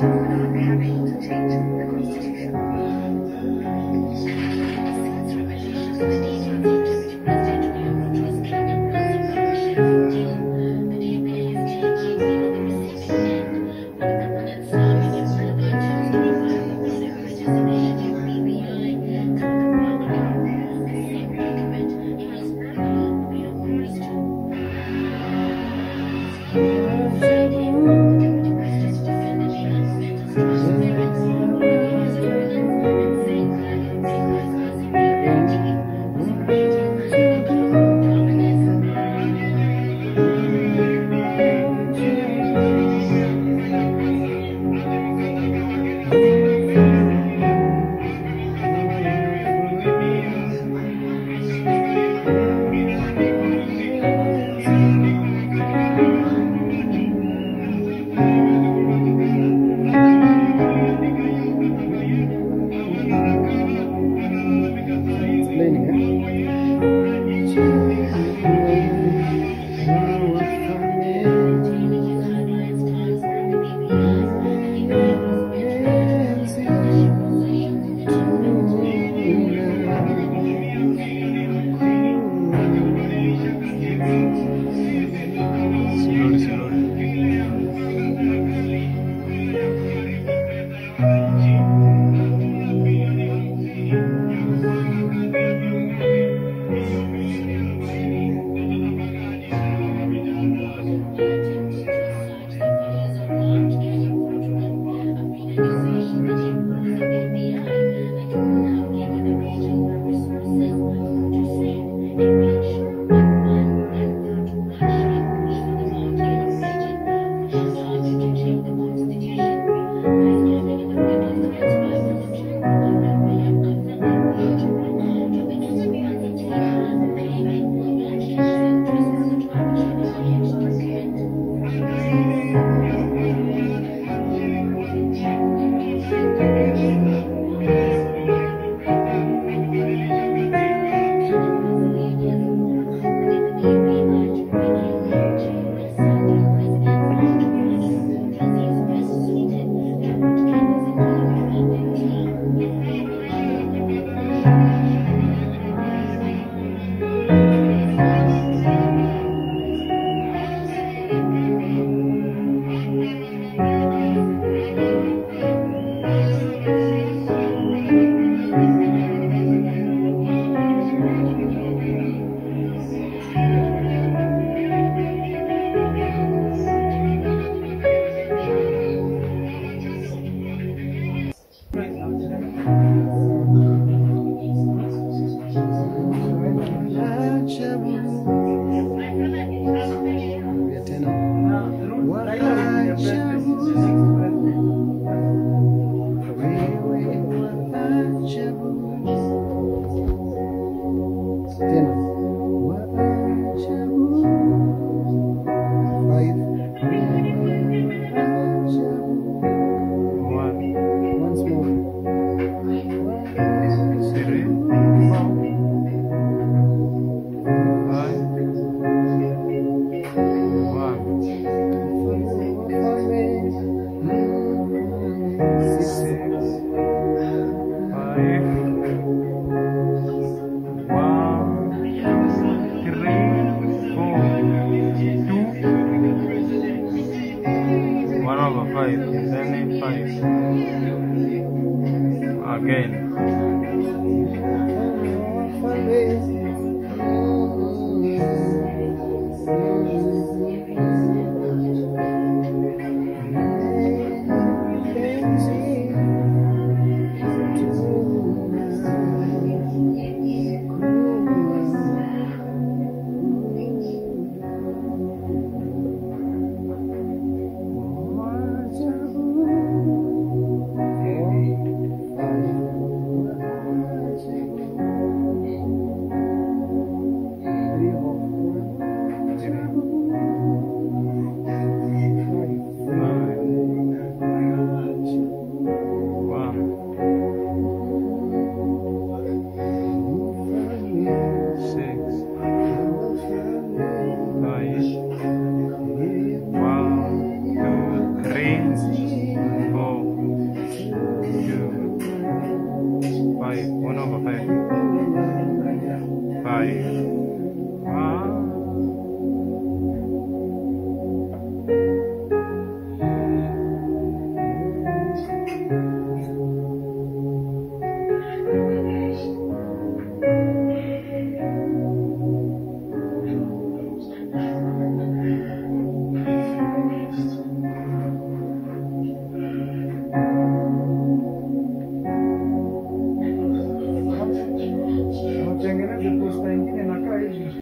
change The Constitution. Amen. Let you Again. Pai, uma nova fé. Pai,